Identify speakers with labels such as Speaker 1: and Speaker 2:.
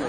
Speaker 1: の